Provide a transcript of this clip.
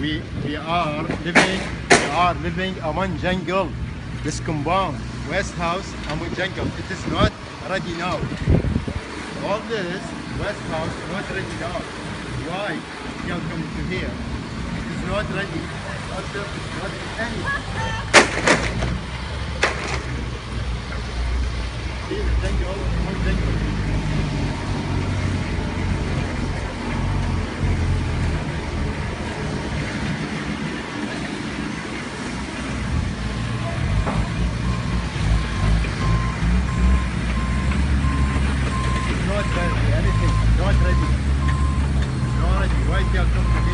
we we are living we are living among jungle. This compound West Haus among jungle. It is not ready now. All this West Haus not ready now. Why you come to here? It is not ready. It's not jungle Vai, Fredinho. Chora de vai ter a campo